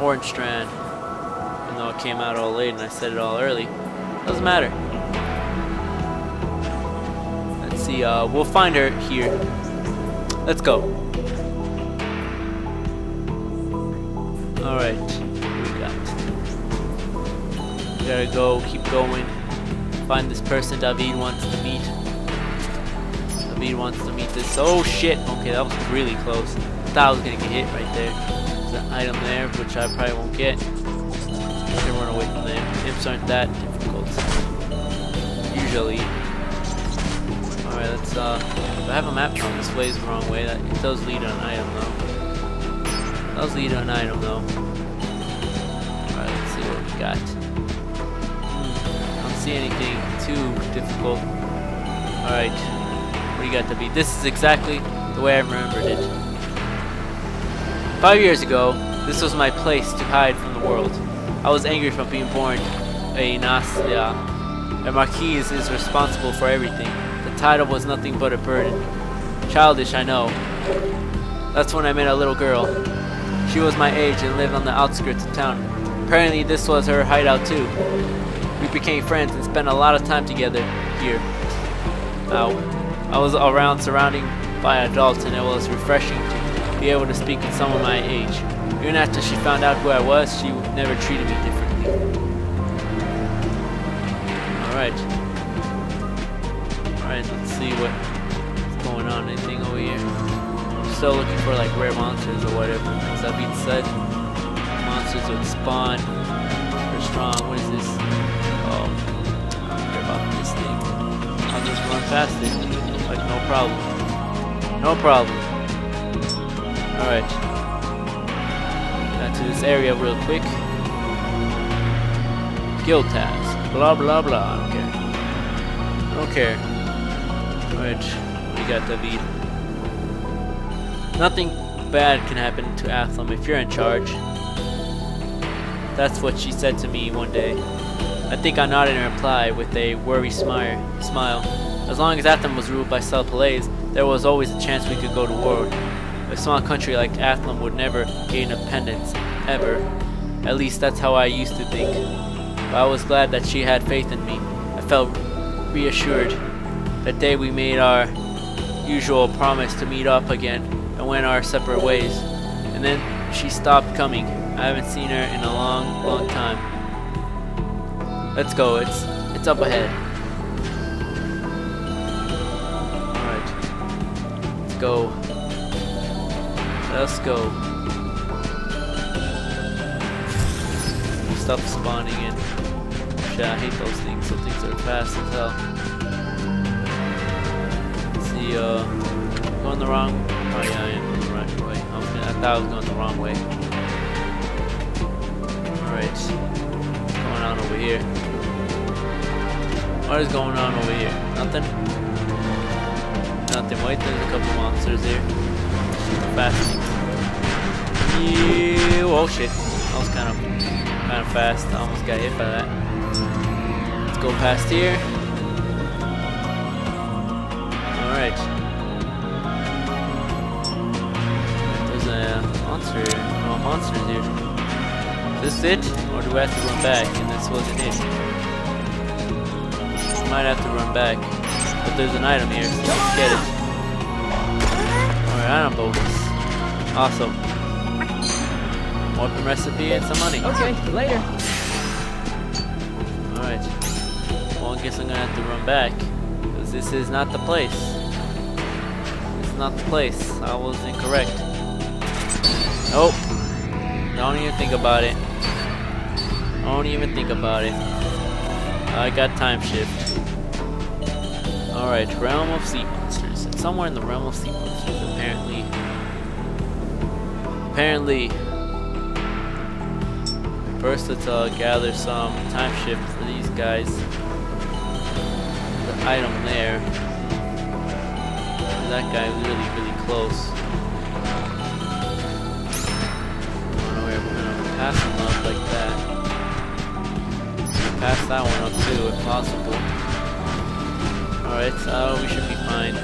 Orange Strand. Even though it came out all late and I said it all early. Doesn't matter. Let's see, uh, we'll find her here. Let's go. Alright, we got? We gotta go, keep going. Find this person David wants to meet. David wants to meet this. Oh shit! Okay, that was really close. Thought I was gonna get hit right there. Item there, which I probably won't get. Can run away from them. Imps aren't that difficult. Usually. Alright, let's uh I have a map on this way is the wrong way. That it does lead to an item though. It does lead to an item though. Alright, let's see what we got. Hmm, I don't see anything too difficult. Alright. What do you got to be? This is exactly the way I remembered it. Five years ago, this was my place to hide from the world. I was angry from being born a Nasya. A Marquise is responsible for everything. The title was nothing but a burden. Childish, I know. That's when I met a little girl. She was my age and lived on the outskirts of town. Apparently this was her hideout too. We became friends and spent a lot of time together here. Ow. I was around surrounding by adults and it was refreshing to be able to speak with someone my age. Even after she found out who I was, she never treated me differently. Alright. Alright, let's see what's going on. Anything over here? I'm still looking for like rare monsters or whatever. As that being said, monsters would spawn. They're strong. What is this? Oh, about this thing. I'll just run past it. Like, no problem. No problem. Alright. Back to this area real quick. Guild task. Blah, blah, blah. I don't care. I don't care. Alright. We got the David? Nothing bad can happen to Athlum if you're in charge. That's what she said to me one day. I think I nodded in reply with a worried smile. smile. As long as Athlum was ruled by Celapaleis, there was always a chance we could go to war. A small country like Athlum would never gain independence, ever. At least that's how I used to think. But I was glad that she had faith in me. I felt reassured. That day we made our usual promise to meet up again and went our separate ways. And then she stopped coming. I haven't seen her in a long, long time. Let's go. It's it's up ahead. Alright. Let's go. Let's go. Stop spawning in. Shit, I hate those things. Those things are fast as hell. See, uh, going the wrong. Oh yeah, I am going the right way. I, thought I was going the wrong way. Alright. What's going on over here? What is going on over here? Nothing? Nothing. Wait, there's a couple monsters here. Fast. Oh shit. That was kind of kind of fast. I almost got hit by that. Let's go past here. Alright. There's a monster here. Oh, monsters here. Is this it? Or do we have to run back? And this wasn't it. Might have to run back. But there's an item here, so let's get it. Item bonus. Awesome. Weapon recipe and some money. Okay, later. Alright. Well, I guess I'm gonna have to run back. Because this is not the place. It's not the place. I was incorrect. Nope. Don't even think about it. Don't even think about it. I got time shift. Alright, Realm of Sea Monsters. It's somewhere in the Realm of Sea Monsters. Apparently. First, let's uh, gather some time shift for these guys. The item there. That guy really, really close. We're gonna pass him up like that. Pass that one up too, if possible. Alright, so we should be fine.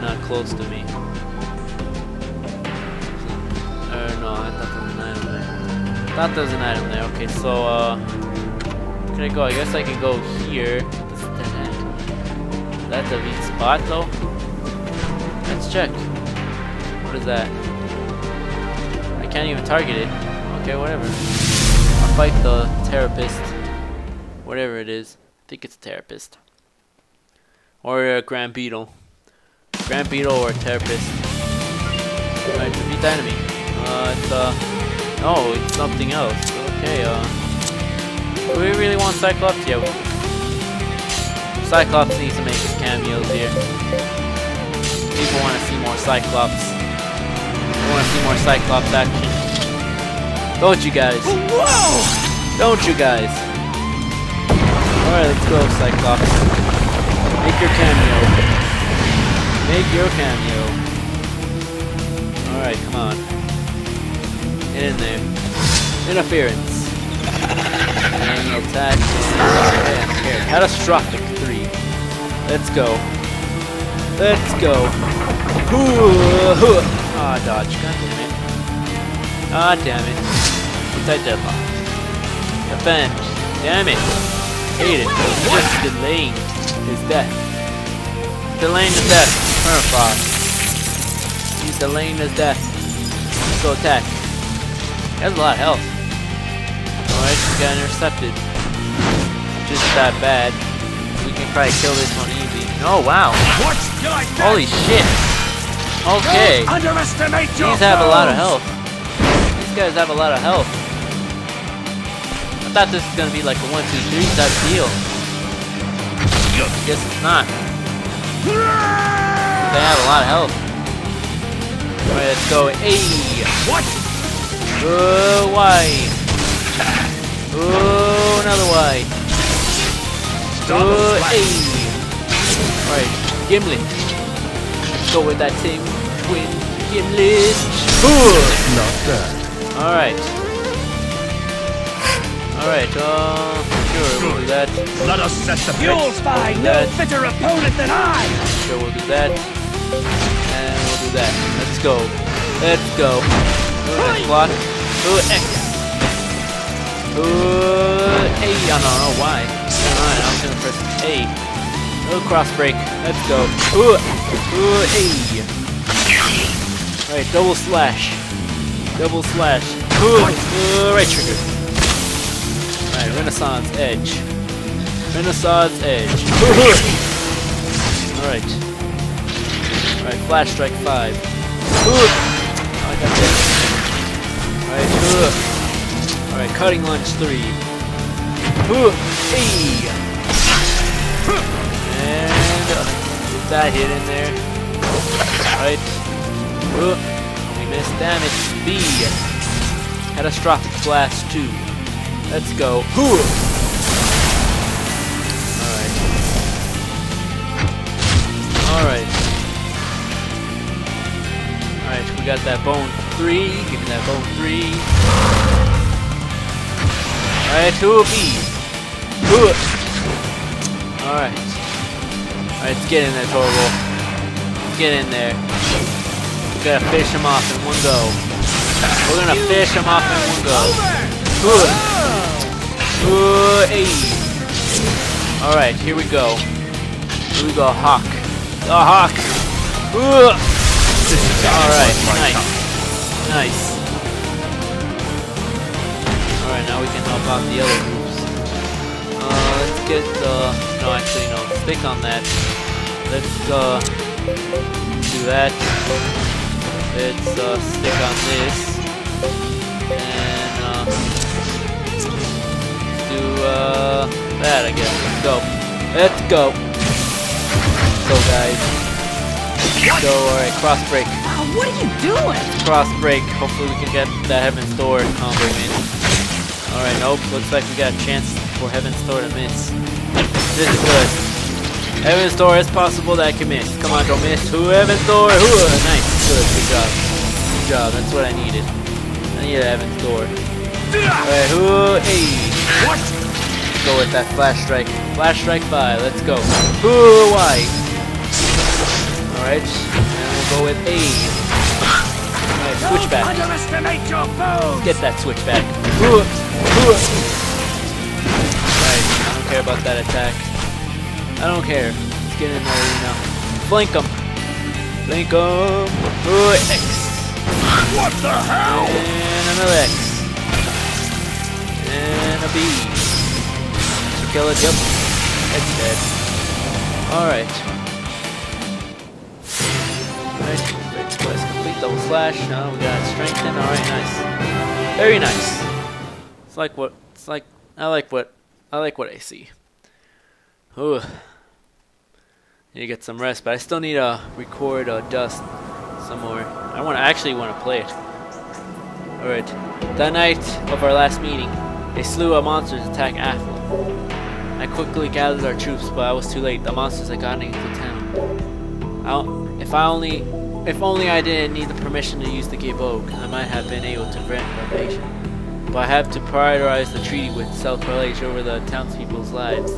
Not close to me. No, I thought there was an item there. Thought there was an item there. Okay, so uh, can I go? I guess I can go here. That's a weak spot though. Let's check. What is that? I can't even target it. Okay, whatever. I'll fight the therapist. Whatever it is. I think it's a therapist. Or a Grand Beetle. Grand Beetle or therapist. Alright, defeat the enemy. Uh, it's, uh... Oh, it's something else. Okay, uh... Do we really want Cyclops? Yeah, Cyclops needs to make his cameos here. People want to see more Cyclops. They want to see more Cyclops action. Don't you guys? Whoa! Don't you guys? Alright, let's go, Cyclops. Make your cameo. Make your cameo. Alright, come on. Get in there. Interference. And attack. Catastrophic 3. Let's go. Let's go. Ah, dodge. God damn it. Ah, damn it. Anti-deadlock. Defend. Damn it. Hate it. Just delaying his death. Delaying his death. Permafrost. He's delaying his death. Go attack. Has a lot of health. Alright, we got intercepted. Just that bad. We can probably kill this one easy. Oh wow. What? You like that? Holy shit. Okay. Don't underestimate your These have a lot of health. These guys have a lot of health. I thought this was gonna be like a one, two, three type deal. Guess it's not. They have a lot of health. Alright, let's go. Hey! What? Oh, why? Oh, another way. Double Oh, slash. hey! Alright, Gimlet. Let's go with that same twin Gimlet. Not bad. Alright. Alright, uh, sure, we'll do that. Let us set the You'll pace. find no That- fitter opponent than I! Sure, we'll do that. And we'll do that. Let's go. Let's go. Ooh, X block. Ooh, X. Ooh, don't know why. Alright, I'm gonna press A. Ooh, cross break. Let's go. Ooh, ooh, A. Alright, double slash. Double slash. Ooh, eh, ooh, right trigger. Alright, Renaissance Edge. Renaissance Edge. Alright. Alright, Flash Strike 5. Ooh. Oh, I got that. Alright. Alright, Cutting Lunge 3. Ooh. Hey. And uh, get that hit in there. Alright. Ooh. We missed damage. B. Catastrophic Blast 2. Let's go. Alright. Alright. Alright, we got that bone three. Give me that bone three. Alright, two B. Two. Alright. Alright, let's get in there. Let's get in there. We gotta fish him off in one go. We're gonna fish him off in one go. Good. Good. Alright, here we go. Here we go, Hawk. The Hawk. Alright, nice. Nice. Alright, now we can help out the other groups. Uh, let's get the... No, actually, no. Stick on that. Let's, uh... Do that. Let's, uh, stick on this. And, uh... Do, uh... That, I guess. Let's go. Let's go. Let's go, guys. Let's go. Alright, cross break Wow, what are you doing? cross break. Hopefully we can get that Heaven's Door combo in. Alright, nope. Looks like we got a chance for Heaven's Door to miss. This is good. Heaven's Door is possible that I can miss. Come on, don't miss. Who Heaven's Door? Who? Nice. Good. Good job. Good job. That's what I needed. I need a Heaven's Door. Alright, who? Hey. What? Go with that Flash Strike. Flash Strike 5. Let's go. Who? Why? Alright. And we'll go with A. Alright, switch back. Underestimate your foes! Get that switch back. Alright, I don't care about that attack. I don't care. Let's get in there, you know. Flank him. Flank him. Ooh, X. What the hell? And another X. And a B. Kill it, yep. It's dead. Alright, double slash. Now we got strengthen. Alright, nice. Very nice. It's like what it's like I like what I like what I see. Ooh. Need to get some rest, but I still need to record uh, Dust some more. I want to actually want to play it. Alright. That night of our last meeting, a slew of monsters attacked Athlum. I quickly gathered our troops, but I was too late. The monsters had gotten into town. I, if I only, if only I didn't need the permission to use the Gae Bolg, I might have been able to the invasion. But I have to prioritize the treaty with Celapaleis over the townspeople's lives.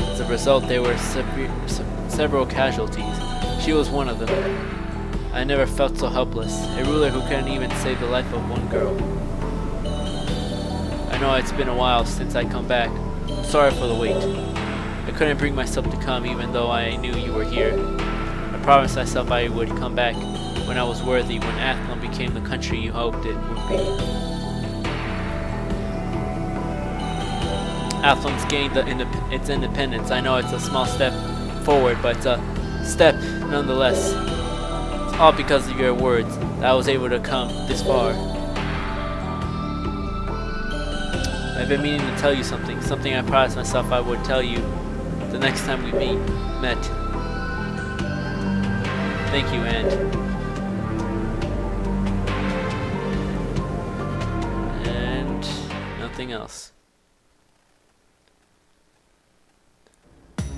As a result, there were several casualties. She was one of them. I never felt so helpless. A ruler who couldn't even save the life of one girl. I know it's been a while since I come back. I'm sorry for the wait. I couldn't bring myself to come even though I knew you were here. I promised myself I would come back when I was worthy, when Athlum became the country you hoped it would be. Athlum's gained the indep its independence. I know it's a small step forward, but it's a step nonetheless. It's all because of your words that I was able to come this far. I've been meaning to tell you something, something I promised myself I would tell you the next time we meet, met. Thank you, and and nothing else.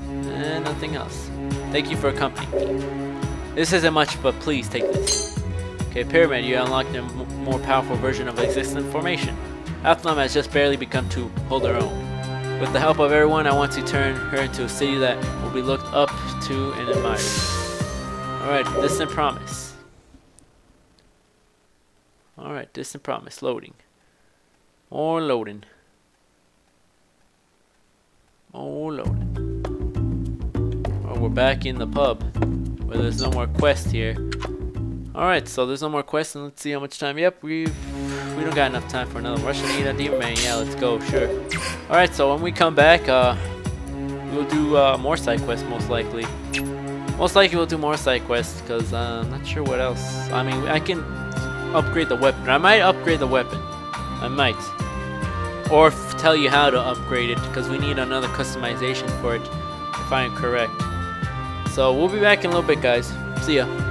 And nothing else. Thank you for accompanying me. This isn't much, but please take this. Okay, Pyramid, you unlocked a more powerful version of existent formation. Athlum has just barely begun to hold her own. With the help of everyone, I want to turn her into a city that will be looked up to and admired. Alright, distant promise. Alright, distant promise. Loading. More loading. More loading. Oh, we're back in the pub. Where there's no more quest here. Alright, so there's no more quests, and let's see how much time. Yep, we we don't got enough time for another Russian Eat a Demon Man. Yeah, let's go, sure. Alright, so when we come back, uh, we'll do uh, more side quests, most likely. Most likely we'll do more side quests, because uh, I'm not sure what else. I mean, I can upgrade the weapon. I might upgrade the weapon. I might. Or tell you how to upgrade it, because we need another customization for it, if I am correct. So we'll be back in a little bit, guys. See ya.